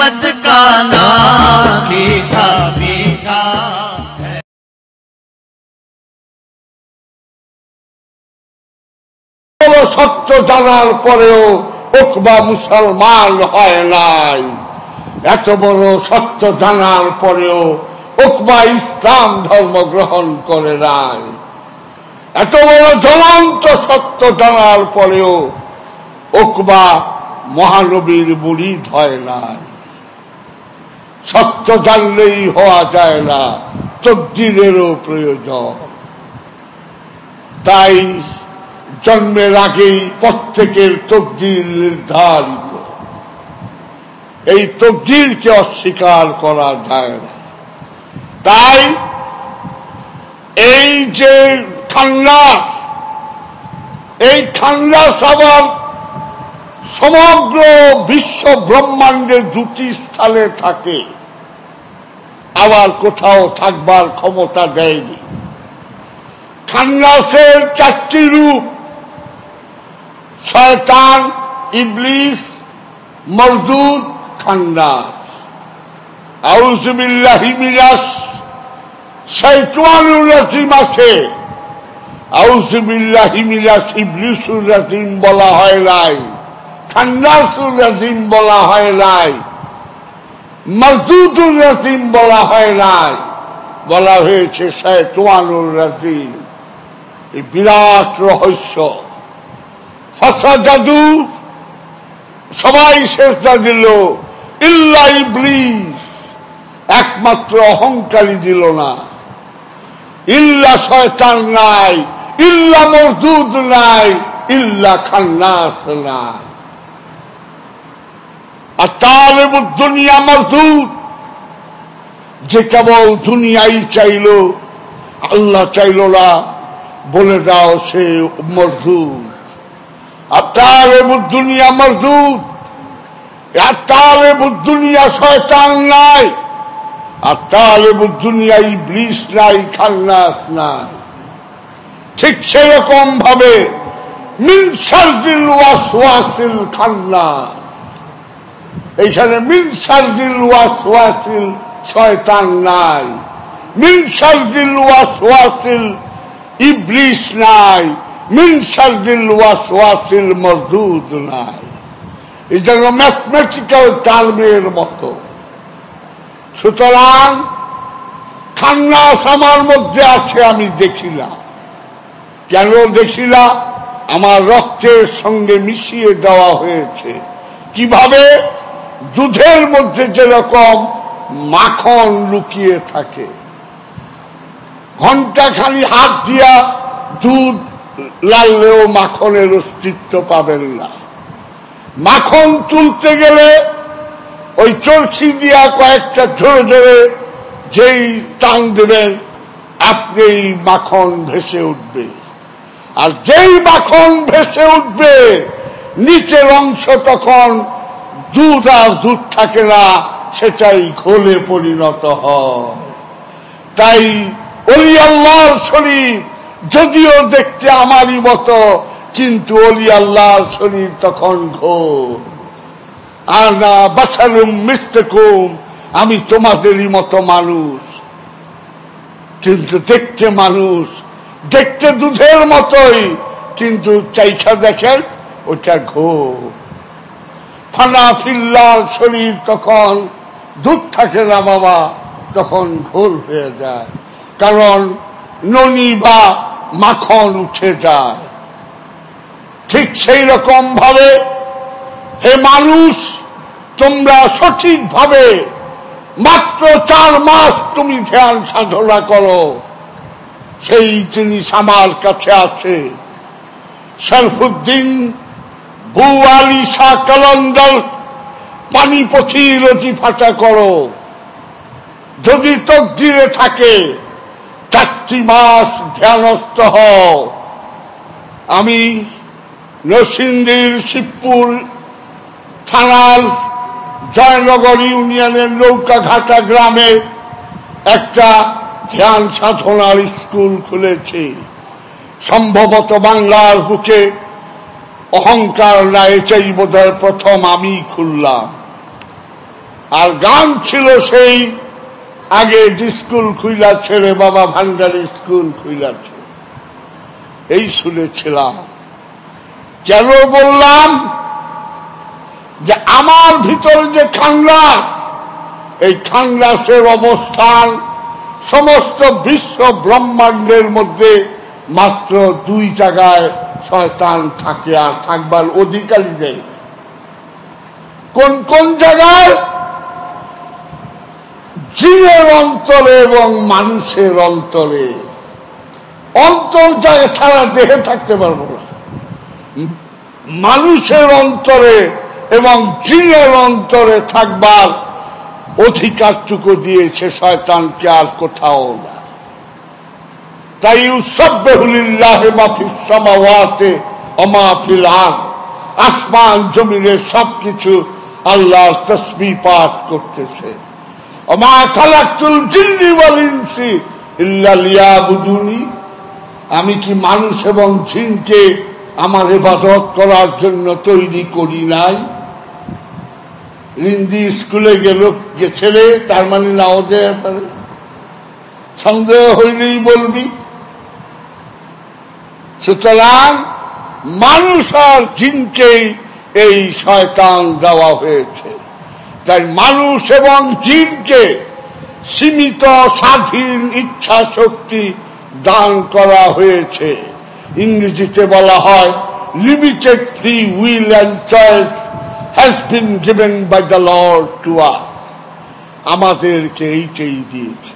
मोहम्मद का नाम मीठा मीठा है বড় সত্য জানার পরেও ওকবা মুসলমান হয় নাই এত বড় সত্য জানার পরেও ওকবা ইসলাম ধর্ম গ্রহণ করে নাই এত বড় জ্বলন্ত সত্য জানার পরেও ওকবা মহানবীর মুরিদ হয় নাই সত্য জানলেই হওয়া যায় না, তকদিরেরও প্রয়োজন। তাই জন্মের আগেই প্রত্যেকের তকদির নির্ধারিত। এই তকদিরকে অস্বীকার করা যায় না। তাই এই যে খান্নাস এই খান্নাস আবার সমগ্র বিশ্ব ব্রহ্মাণ্ডের দুটি স্থানে থাকে। আবার কোথাও থাকবার ক্ষমতা দেয়নি। খান্নাসের চারটি রূপ, শয়তান, ইবলিস, মজদুদ, খান্নাস। আউজবিল্লাহি মিরাস শৈতানুর রাজিম আছে। আউজবিল্লাহি মিরাস ইবলিসুর রাজিম বলা হয় নাই। খান্নাসুর রাজিম বলা হয় নাই। মজদুদুর রাজিম বলা হয় নাই। বলা হয়েছে শৈতানুর রাজিম। এই বিরাট রহস্য। ফসা জাদু সবাই শেষটা দিল। ইল্লা ইবলিস, একমাত্র অহংকারী দিল না। ইল্লা শয়তান নাই, ইল্লা মজদুদ নাই, ইল্লা খান্নাস নাই। আর তালেব দুনিয়া মজদুদ যে কেবল দুনিয়াই চাইল, আল্লাহ চাইল না, বলে দাও সে মজদুদ আর তালেব দুনিয়া মজদুদ আর দুনিয়া নাই। আর নাই নাই। ঠিক সেরকম ভাবে মিন সারদিল ওয়াসওয়াসিল খান্নাস। এইখানে মিন সারদিল ওয়াসওয়াসিল শয়তান নাই। মিন সারদিল ওয়াসওয়াসিল ইবলিস নাই। মিন সারদিল ওয়াসওয়াসিল মরদুদ নাই। এই জন্য ম্যাথমেটিক্যাল টার্মের মতো। সুতরাং খান্নাস আমার মধ্যে আছে, আমি দেখিলাম। কেন দেখিলা আমার রক্তের সঙ্গে মিশিয়ে দেওয়া হয়েছে। কীভাবে? দুধের মধ্যে যেরকম মাখন লুকিয়ে থাকে, ঘণ্টা খালি হাত দিয়া দুধ লাললেও মাখনের অস্তিত্ব পাবেন না। মাখন তুলতে গেলে ওই চরখি দিয়া কয়েকটা ধরে ধরে যেই টান দেবেন আপনি মাখন ভেসে উঠবে। আর যেই মাখন ভেসে উঠবে, নিচের অংশ তখন দুধ আর দুধ থাকে না, সেটাই ঘোলে পরিণত তাই অলি আল্লাহর শরীর যদিও দেখতে আমারই মতো, কিন্তু অলি আল্লাহর শরীর তখন ঘোর আর না মিস্তেকুম আমি তোমাদেরই মতো মানুষ। কিন্তু দেখতে মানুষ, দেখতে দুধের মতোই, কিন্তু চাইখা দেখেন, ওটা ঘোর ফানা ফিল্লার শরীর তখন, দুধ থাকে না বাবা, তখন ঘোর হয়ে যায়। কারণ ননি বা মাখন উঠে যায়। ঠিক সেই রকম ভাবে, হে মানুষ, তোমরা সঠিকভাবে মাত্র চার মাস তুমি ধ্যান সাধনা করো। সেই জিনিস আমার কাছে আছে। শরফুদ্দিন বু আলী শাহ কলন্দর পানিপথি রচি ফাটা করো। যদি তকদিরে থাকে, চারটি মাস ধ্যানস্থ হও। আমি নরসিংদীর শিবপুর থানার জয়নগর ইউনিয়নের নৌকাঘাটা গ্রামে একটা ধ্যান সাধনার স্কুল খুলেছি। সম্ভবত বাংলার বুকে অহংকার না এটাই বোধহয় প্রথম আমি খুললাম। আর গান ছিল সেই, আগে স্কুল খুইলা ছেড়ে বাবা, ভান্ডারি স্কুল খুইলাছে। এই শুনেছিলাম। কেন বললাম? যে আমার ভিতরে যে খান্ডাস এই খান্ডাসের অবস্থান, সমস্ত বিশ্ব ব্রহ্মাণ্ডের মধ্যে মাত্র দুই জায়গায় শয়তান থাকে আর থাকবার অধিকারী নেই। কোন কোন জায়গায়? জিনের অন্তরে এবং মানুষের অন্তরে। অন্তর জায়গা ছাড়া দেহে থাকতে পারব না। মানুষের অন্তরে এবং জিনের অন্তরে থাকবার অধিকারটুকু দিয়েছে শয়তানকে আর কোথাও না। তাই আসমান জমিনের সবকিছু আল্লাহর তসবি পাঠ করতেছে। অমা জিন্নি আমি কি মানুষ এবং জিনকে আমার ইবাদত করার জন্য তৈরি করি নাই? রিন্দি স্কুলে গেল গেছেলে তার মানে নাও যেতে পারে সন্দেহ হইলেই বলবি। সুতরাং মানুষ আর জিনকেই এই শয়তান দেওয়া হয়েছে। তাই মানুষ এবং জিনকে সীমিত স্বাধীন ইচ্ছা শক্তি দান করা হয়েছে। ইংরেজিতে বলা হয় limited free will and choice has been given by the lord to us আমাদেরকে এইটাই দিয়েছে।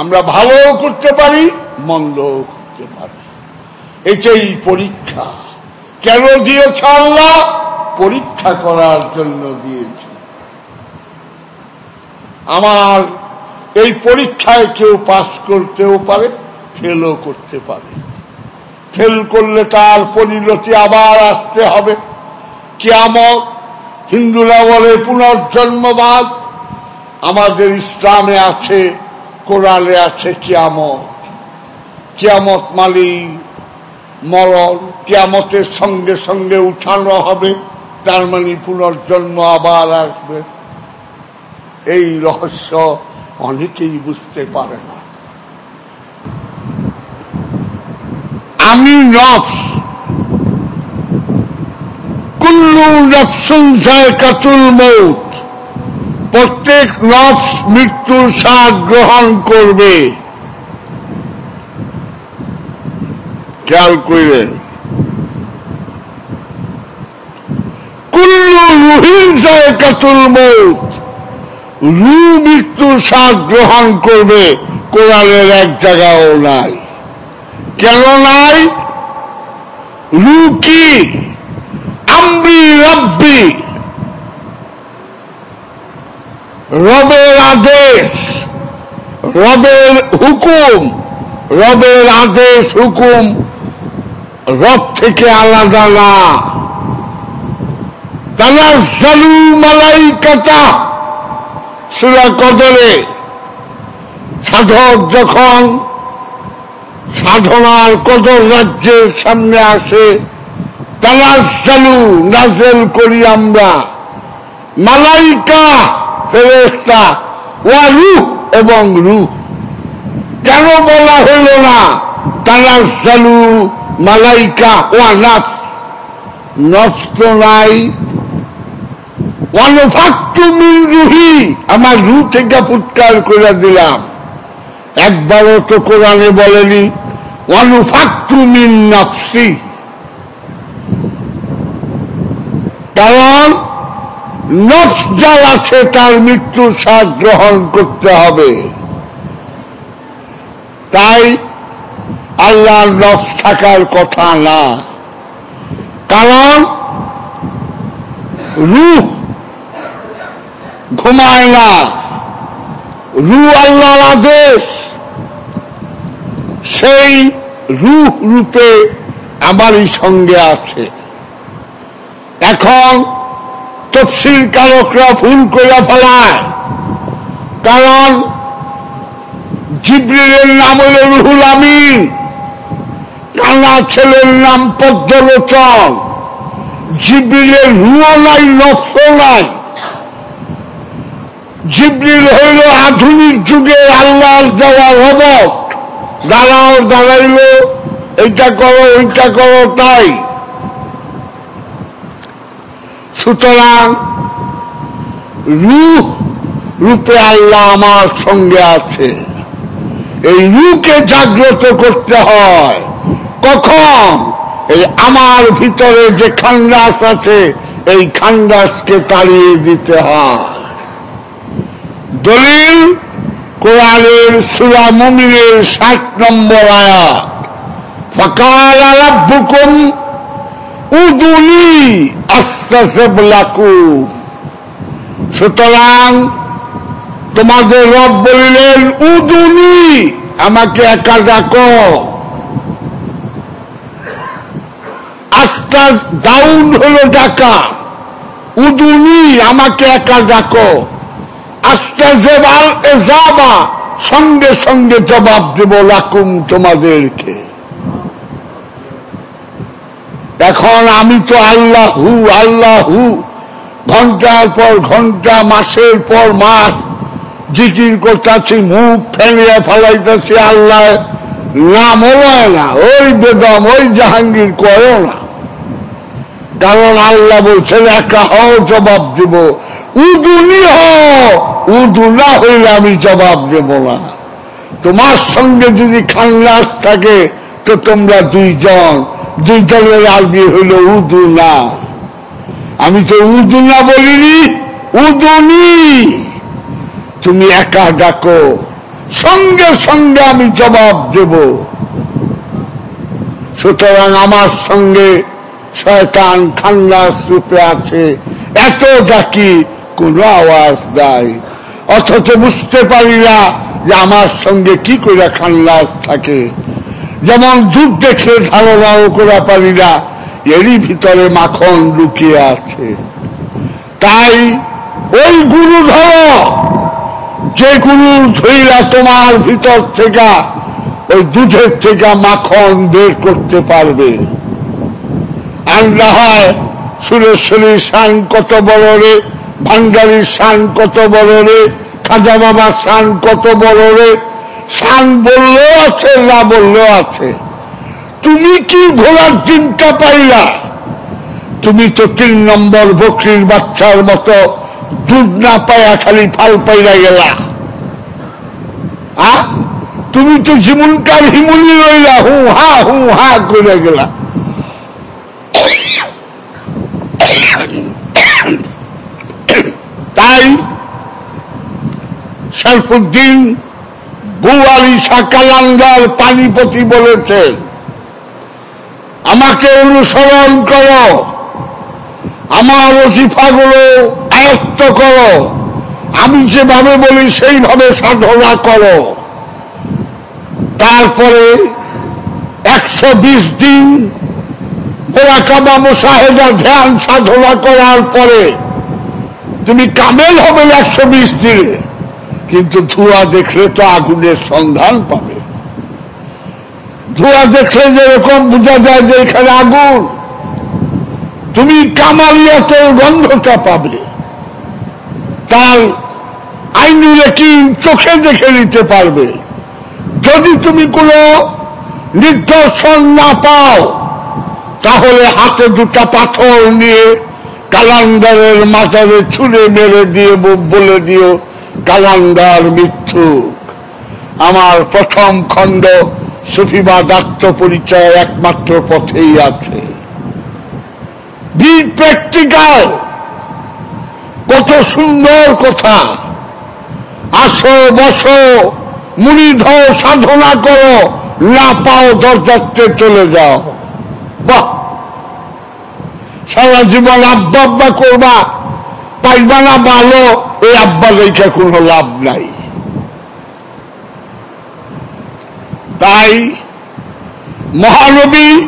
আমরা ভালো করতে পারি মন্দ করতে পারি। এটাই পরীক্ষা। কেন দিয়েছ আল্লাহ? পরীক্ষা করার জন্য দিয়েছে। আমার এই পরীক্ষায় কেউ পাস করতেও পারে ফেলও করতে পারে। ফেল করলে তার পরিণতি আবার আসতে হবে। কেয়ামত, হিন্দুরা বলে পুনর্জন্মবাদ। আমাদের ইসলামে আছে, কোরআনে আছে কিয়ামত। কিয়ামত মালি মরণ কিয়ামতের সঙ্গে সঙ্গে উঠানো হবে, তার মানে পুনর্জন্ম আবার আসবে। এই রহস্য অনেকেই বুঝতে পারে না। আমি নফস। কুল্লু নফসুন জায়কাতুল মৌত প্রত্যেক নফস মৃত্যুর স্বাদ গ্রহণ করবে। খেয়াল করিলেন কুল্লু রুহির জায়কাতুল মৌত। রু মৃত্যুর স্বাদ গ্রহণ করবে কোরআনের এক জায়গাও নাই। কেন নাই? রু কি? আমরি রব্বি। রবের আদেশ, রবের হুকুম। রবের আদেশ, হুকুম, রব থেকে আলাদা না। তানাজ্জালু মালাইকাতা, সুরা কদরে। সাধক যখন সাধনার কদর রাজ্যের সামনে আসে তানাজ্জালু নাজেল করি আমরা। মালাইকা ফেরেস্তা ওয়া রুহ এবং রুহ। কেন বলা হইল না? তানাজ্জালু মালাইকা নফ তো নাই। মিন রুহি আমার রু থেকে ফুৎকার করে দিলাম। একবারও তো কোরআনে বলেনি, ওয়ানুফাক্তু মিন নফসি। কারণ নফস যার আছে তার মৃত্যুর স্বাদ গ্রহণ করতে হবে। তাই আল্লাহর নফস থাকার কথা না। কারণ রুহ ঘুমায় না। রু আল্লাহর আদেশ। সেই রুহ রূপে আমারই সঙ্গে আছে। এখন তফসিল কারকরা ভুল করে ফেলায়। কারণ জিব্রিলের নাম হল রুহুল আমিন। কানা ছেলের নাম পদ্মলোচন। জিব্রিলের রুও নাই, নফস নাই। জিবরিল হইল আধুনিক যুগের আল্লাহর দেওয়া রবট দাঁড়াও, দাঁড়াইল, এইটা করো, ওইটা করো, তাই। সুতরাং রূহ রূপে আল্লাহ আমার সঙ্গে আছে। এই রূকে জাগ্রত করতে হয়। কখন? এই আমার ভিতরে যে খান্ডাস আছে, এই খান্ডাসকে তাড়িয়ে দিতে হয়। দলিল, কোরআনের সুরা মুমিনের ষাট নম্বর আয়াত। ফকাল রাব্বুকুম উদুনি আস্তাসিব লাকুম। সুতরাং তোমাদের রব বলিলেন, উদুনি, আমাকে একা ডাকো। আস্তা ডাউন হলো ডাকা, উদুনি, আমাকে একা ডাকো। আস্তা জবাল এজাবা, সঙ্গে সঙ্গে জবাব দেব, লাকুম তোমাদেরকে। এখন আমি তো আল্লাহ আল্লাহ, ঘণ্টার পর ঘণ্টা, মাসের পর মাস জিকির করতেছি, মুখ ফেলিয়ে ফেলাইতেছি, আল্লাহ নাম না, ওই বেদম, ওই জাহাঙ্গীর করো না। কারণ আল্লাহ বলছেন, একা হও, জবাব দেব। উদুনি উদু না হইলে আমি জবাব দেব না। তোমার সঙ্গে যদি খান্নাস থাকে, তো তোমরা দুইজন, দুইজনের আরবি হইল উদু না। আমি তো উদু না বলিনি, উদুনি। তুমি একা ডাকো। সঙ্গে সঙ্গে আমি জবাব দেব। সুতরাং আমার সঙ্গে শয়তান খান্নাস রূপে আছে। এত ডাকি কোন আওয়াজ দেয় অথচ বুঝতে পারি না যে আমার সঙ্গে কি করে খান্নাস থাকে। যেমন দুধ দেখলে ধারণাও করা পারি না, এরই ভিতরে মাখন লুকিয়ে আছে। তাই ওই গুরু ধরো যে গুরু ধইরা তোমার ভিতর থেকে, ওই দুধের থেকে মাখন বের করতে পারবে। না হয় সুরেশ্বরীর শান কত বড় রে, ভান্ডারির শান কত বড় রে, খাজা বাবার শান কত বড় রে, শান বললেও আছে, না বললেও আছে। তুমি কি ঘোড়ার চিন্তা পাইলা? তুমি তো তিন নম্বর বকরির বাচ্চার মতো দুধ না পায়া খালি ফাল পাইরা গেলা? তুমি তো জীবনকার হিমুনি রইলা হু হা হু হা করে গেলা। তাই শরফুদ্দিন বুয়ালি সাকালাঙ্গার পানিপতি বলেছেন, আমাকে অনুসরণ করো। আমার ওজিফাগুলো আয়ত্ত করো। আমি যেভাবে বলি, সেইভাবে সাধনা করো। তারপরে একশো বিশ দিন মোরাকাবা ধ্যান সাধনা করার পরে তুমি কামেল হবে একশো বিশ দিনে, কিন্তু ধোঁয়া দেখলে তো আগুনের সন্ধান পাবে। ধোঁয়া দেখলে যেরকম বোঝা যায় যে এখানে আগুন। তুমি কামালিয়াতের গন্ধটা পাবে। তার আইনি কি চোখে দেখে নিতে পারবে। যদি তুমি কোনো নিদর্শন না পাও, তাহলে হাতে দুটা পাথর নিয়ে কালান্দারের মাথারে ছুঁড়ে মেরে দিয়ে বলে দিও, কালান্দার মিথ্যুক। আমার প্রথম খণ্ড সুফিবাদ আত্মপরিচয় একমাত্র পথেই আছে। বি প্র্যাকটিক্যাল কত সুন্দর কথা। আসো বসো মুড়ি ধও সাধনা করো, না পাও দরজাতে চলে যাও। বাহ! সারা জীবন আব্বা আব্বা করবা, পাইবা না ভালো, এই আব্বা রেখে কোনো লাভ নাই। তাই মহানবী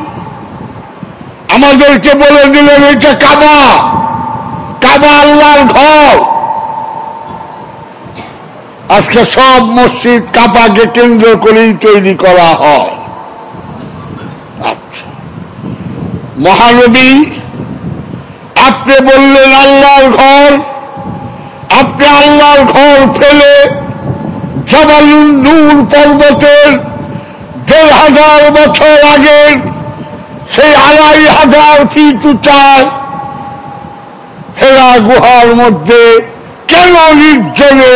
আমাদেরকে বলে দিলেন এটা কাবা। কাবা আল্লাহর ঘর। আজকে সব মসজিদ কাবাকে কেন্দ্র করেই তৈরি করা হয়। আচ্ছা। মহানবী, আপনি বললেন আল্লাহর ঘর। আপনি আল্লাহর ঘর ফেলে জবালুন নূর পর্বতের দেড় হাজার বছর আগের সেই আড়াই হাজার ফিট উঁচায় হেরা গুহার মধ্যে কেন নির্জনে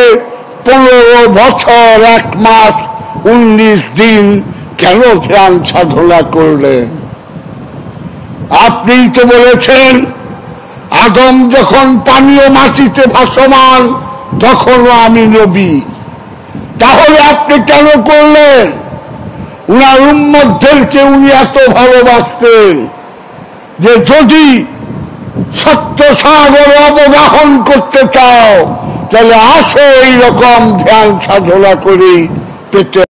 পনেরো বছর, এক মাস, উনিশ দিন কেন ধ্যান সাধনা করলেন? আপনি তো বলেছেন, আদম যখন পানীয় মাটিতে ভাসমান, তখনও আমি নবী। তাহলে আপনি কেন করলেন? উনার উম্মতদেরকে উনি এত ভালোবাসতেন যে যদি সত্য সাগর অবগাহন করতে চাও, তাহলে আসো এইরকম ধ্যান সাধনা করি পেতে